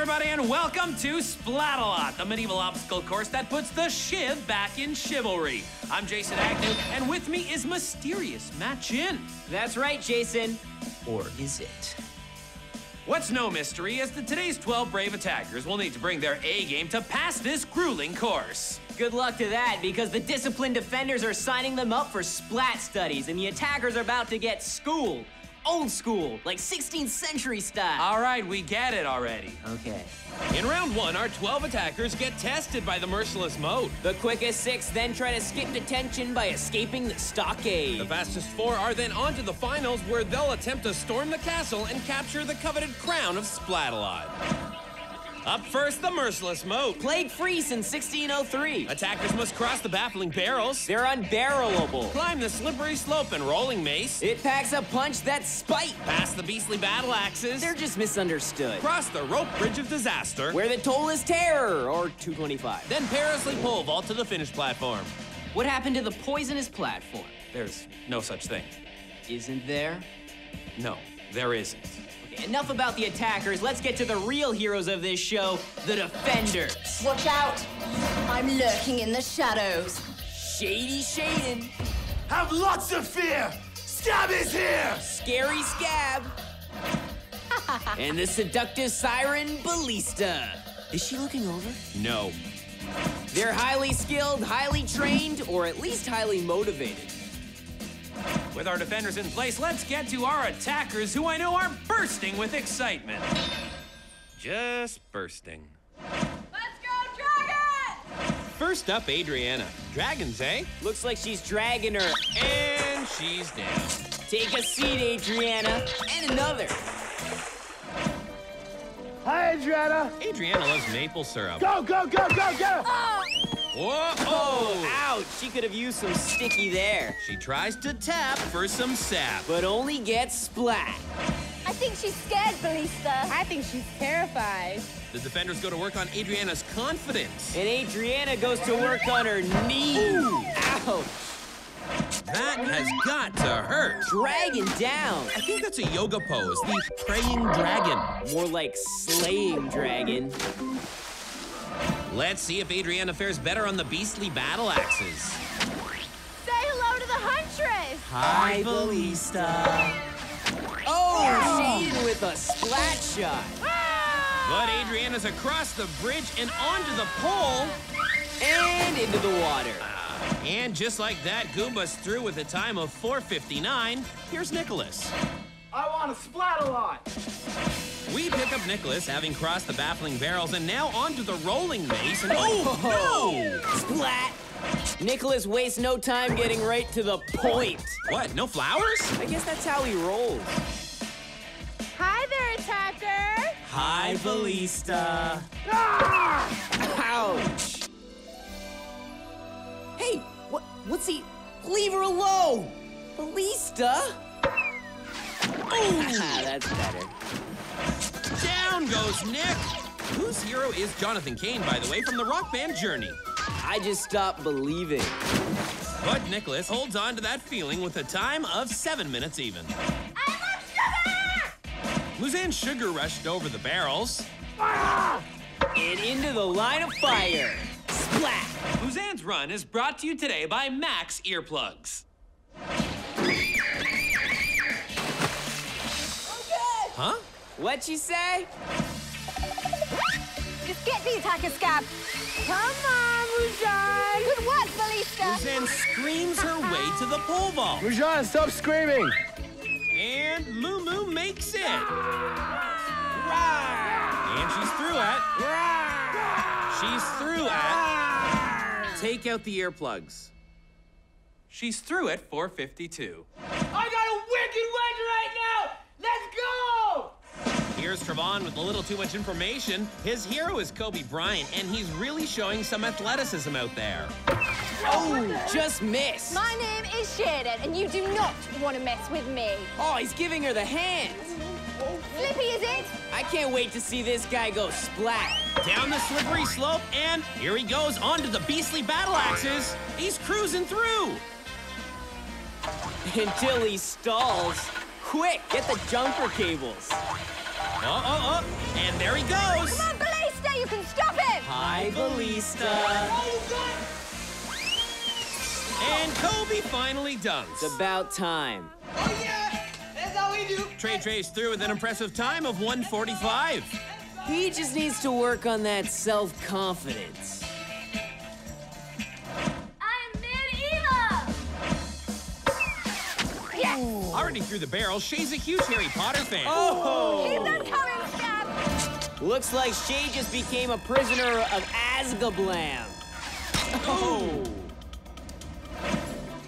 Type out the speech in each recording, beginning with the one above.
everybody, and welcome to Splat-A-Lot, the medieval obstacle course that puts the shiv back in chivalry. I'm Jason Agnew, and with me is mysterious Matt Chin. That's right, Jason. Or is it? What's no mystery is that today's 12 brave attackers will need to bring their A game to pass this grueling course. Good luck to that, because the disciplined defenders are signing them up for splat studies, and the attackers are about to get schooled. Old school, like 16th century style. All right, we get it already. Okay. In round one, our 12 attackers get tested by the merciless mode. The quickest six then try to skip detention by escaping the stockade. The fastest four are then on to the finals where they'll attempt to storm the castle and capture the coveted crown of Splat-A-Lot. Up first, the merciless moat. Plague free since 1603. Attackers must cross the baffling barrels, They're unbarrelable. climb the slippery slope and rolling mace, It packs a punch that's spite. pass the beastly battle axes, They're just misunderstood. cross the rope bridge of disaster, Where the toll is terror, or 225. then perilously pole vault to the finish platform. What happened to the poisonous platform? There's no such thing. Isn't there? No, there isn't. Okay, enough about the attackers. Let's get to the real heroes of this show, the defenders. Watch out! I'm lurking in the shadows. Shady Shaiden, Have lots of fear! Skabb is here! Scary Skabb, and the seductive siren Ballista. Is she looking over? No. They're highly skilled, highly trained, or at least highly motivated. With our defenders in place, let's get to our attackers who I know are bursting with excitement. Just bursting. Let's go, Dragon! First up, Adriana. Dragons, eh? Looks like she's dragging her. And she's down. Take a seat, Adriana. And another. Hi, Adriana! Adriana loves maple syrup. Go, go, go, go, go! her! Whoa! Oh, ouch. She could have used some sticky there, She tries to tap for some sap. but only gets splat. I think she's scared, Ballista. I think she's terrified. The defenders go to work on Adriana's confidence. And Adriana goes to work on her knee. Ouch. That has got to hurt. Dragon down. I think that's a yoga pose, the praying dragon. More like slaying dragon. Let's see if Adriana fares better on the beastly battle axes. Say hello to the Huntress! Hi, Ballista. Oh, Shaiden with a splat shot. Ah! But Adriana's across the bridge and onto the pole. And into the water. And just like that, Goomba's through with a time of 4.59. Here's Nicholas. I want to splat a lot! We pick up Nicholas, having crossed the baffling barrels, and now onto the rolling mace. And oh, oh, no! Splat. Nicholas wastes no time getting right to the point. What, no flowers? I guess that's how he rolls. Hi there, attacker. Hi, Ballista. Ah! Ouch. Hey, what? What's he? Leave her alone, Ballista. Ah, that's better. Down goes Nick. Whose hero is Jonathan Cain, by the way, from the rock band Journey? I just stopped believing. But Nicholas holds on to that feeling with a time of seven minutes even. I love sugar! Luzanne Sugar rushed over the barrels. And into the line of fire. Splat. Luzanne's run is brought to you today by Max Earplugs. Huh? What'd she say? Just get the attacker, Skabb. Come on, Mujan. Good work, Ballista. Luzanne screams her way to the pole vault. Rajan, stop screaming! And Moo makes it. And she's through at. She's through at. Take out the earplugs. She's through at 452. I got a wicked wedge right now! Let's go! Here's Trevon with a little too much information. His hero is Kobe Bryant, and he's really showing some athleticism out there. Oh, just missed. My name is Shaiden, and you do not want to mess with me. Oh, he's giving her the hand. Flippy, is it? I can't wait to see this guy go splat. Down the slippery slope, and here he goes onto the beastly battle axes. He's cruising through. Until he stalls. Quick, get the jumper cables. Oh, oh, oh, and there he goes. Bye, Ballista. You can stop it! Hi Ballista. And Kobe finally dunks. It's about time. Oh yeah, that's how we do. Trey Trey's through with an impressive time of 145. He just needs to work on that self-confidence. Already through the barrel, Shay's a huge Harry Potter fan. Oh. Keep them coming, Skabb. Looks like Shay just became a prisoner of Azgablam. Oh!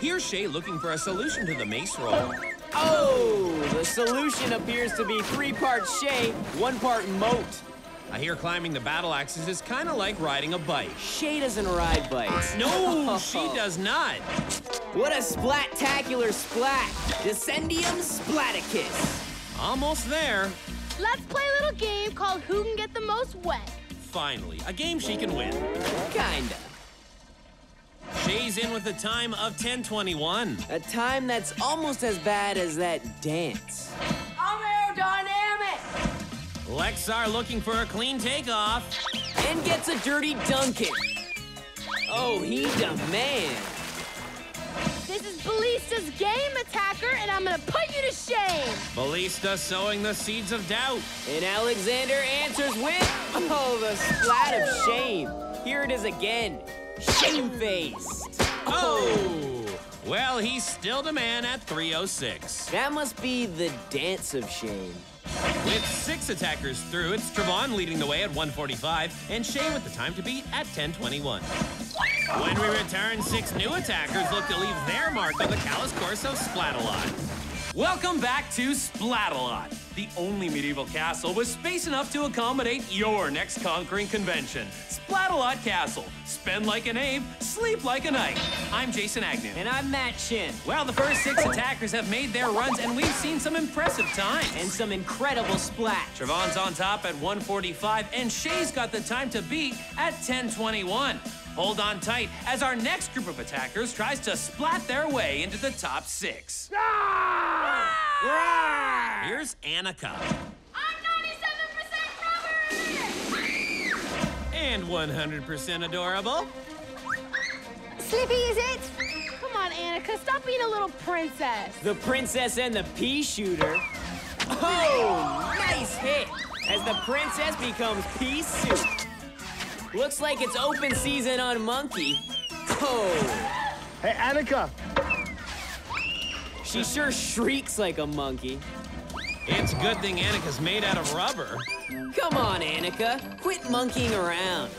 Here's Shay looking for a solution to the mace roll. Oh, the solution appears to be three parts Shay, one part Moat. I hear climbing the battle axes is kind of like riding a bike. Shay doesn't ride bikes. No, she does not. What a splat-tacular splat! Descendium Splaticus. Almost there. Let's play a little game called Who Can Get the Most Wet. Finally, a game she can win. Kinda. Shay's in with a time of 1021. A time that's almost as bad as that dance. I'm aerodynamic. Lexar looking for a clean takeoff. And gets a dirty Duncan. Oh, he demand. This is Ballista's game attacker, and I'm gonna put you to shame. Ballista sowing the seeds of doubt. And Alexander answers with, oh, the splat of shame. Here it is again. Shamefaced. Oh! Well, he's still the man at 306. That must be the dance of shame. With six attackers through, it's Travon leading the way at 145, and Shay with the time to beat at 1021. When we return, six new attackers look to leave their mark on the Callus course of Splatalot. Welcome back to Splatalot, the only medieval castle with space enough to accommodate your next conquering convention. Splatalot Castle. Spend like an ape, sleep like a knight. I'm Jason Agnew. And I'm Matt Chin. Well, the first six attackers have made their runs, and we've seen some impressive times. And some incredible splats. Travon's on top at 145, and Shay's got the time to beat at 1021. Hold on tight as our next group of attackers tries to splat their way into the top six. Ah! Here's Annika. I'm 97% rubber! And 100% adorable. Slippy, is it? Come on, Annika, stop being a little princess. The princess and the pea shooter. Oh, nice hit. As the princess becomes pea soup. Looks like it's open season on Monkey. Oh, Hey, Annika! she sure shrieks like a monkey. It's a good thing Annika's made out of rubber. Come on, Annika. Quit monkeying around.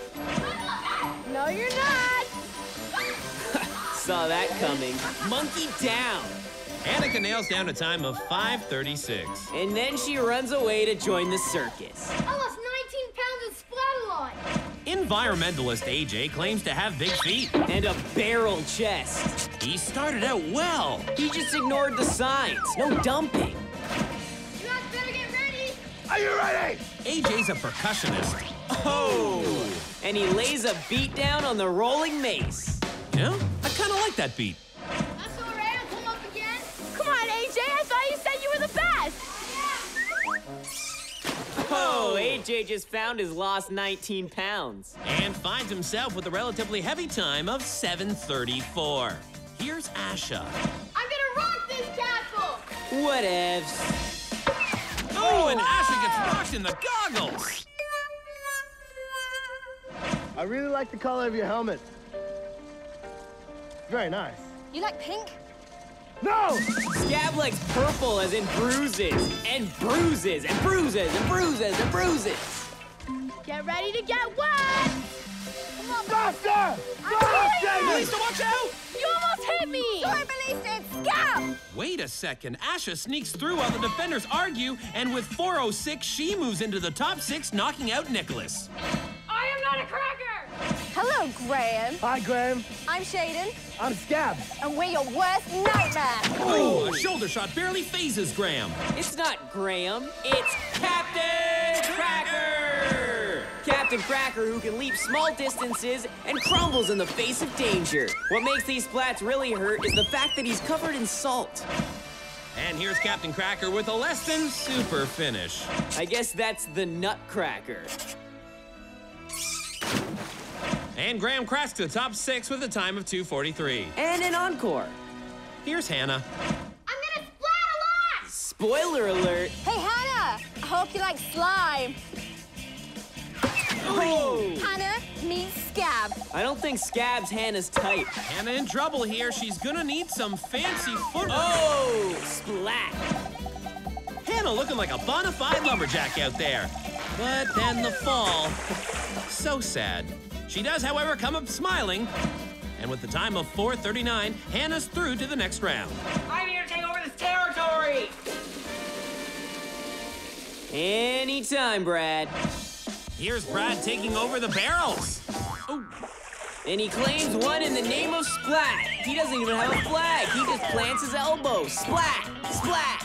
No, you're not. Saw that coming. Monkey down. Annika nails down a time of 536. And then she runs away to join the circus. Oh, I lost 19 pounds of Splatalot! Environmentalist AJ claims to have big feet. And a barrel chest. He started out well. He just ignored the signs. No dumping. You guys better get ready! Are you ready? AJ's a percussionist. Oh! And he lays a beat down on the rolling mace. Yeah, I kind of like that beat. AJ just found his lost 19 pounds. And finds himself with a relatively heavy time of 734. Here's Asha. I'm gonna rock this castle! Whatevs. Oh, and Asha gets rocked in the goggles. I really like the color of your helmet. Very nice. You like pink? No! Skabb likes purple as in bruises, and bruises, and bruises, and bruises, and bruises. Get ready to get wet. Faster! Faster! Ballista, watch out! You almost hit me. Sorry, Ballista, it's Skabb! Wait a second. Asha sneaks through while the defenders argue, and with 406, she moves into the top six, knocking out Nicholas. Hello, Graham. Hi, Graham. I'm Shaiden, I'm Skabb. and we're your worst nightmare! Ooh, a shoulder shot barely phases Graham. It's not Graham, it's Captain Cracker! Captain Cracker who can leap small distances and crumbles in the face of danger. What makes these splats really hurt is the fact that he's covered in salt. And here's Captain Cracker with a less than super finish. I guess that's the Nutcracker. And Graham cracks the top six with a time of 243. And an encore. Here's Hannah. I'm gonna splat a lot! Spoiler alert. Hey, Hannah! I hope you like slime. Oh! Hannah meets Skabb. I don't think Skabb's Hannah's type. Hannah in trouble here. She's gonna need some fancy footwork. Oh! Splat. Hannah looking like a bona fide lumberjack out there. But then the fall. So sad. She does, however, come up smiling. And with the time of 4.39, Hannah's through to the next round. I'm here to take over this territory. Anytime, Brad. Here's Brad taking over the barrels. Oh. And he claims one in the name of Splat. He doesn't even have a flag. He just plants his elbow. Splat! Splat!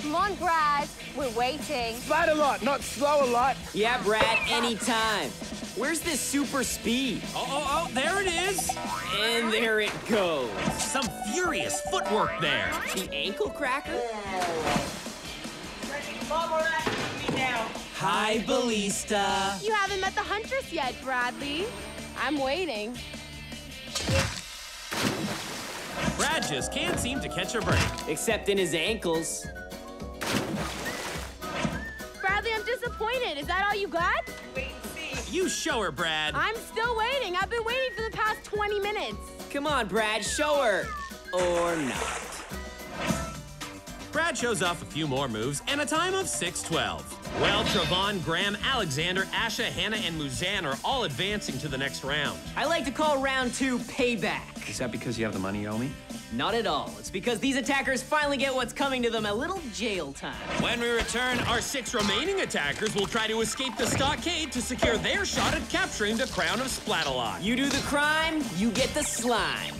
Come on, Brad. We're waiting. Slide a lot, not slow a lot. Yeah, Brad, anytime. Where's this super speed? Oh, oh, oh, there it is. And there it goes. Some furious footwork there. The ankle cracker? Mom, or that me now. Hi, Ballista. You haven't met the Huntress yet, Bradley. I'm waiting. Brad just can't seem to catch a break. Except in his ankles. Bradley, I'm disappointed. Is that all you got? Wait and see. You show her, Brad. I'm still waiting. I've been waiting for the past 20 minutes. Come on, Brad, show her. Or not. Brad shows off a few more moves and a time of 6.12. Well, Travon, Graham, Alexander, Asha, Hannah, and Muzan are all advancing to the next round. I like to call round two payback. Is that because you have the money you owe me? Not at all. It's because these attackers finally get what's coming to them a little jail time. When we return, our six remaining attackers will try to escape the stockade to secure their shot at capturing the crown of Splatalot. You do the crime, you get the slime.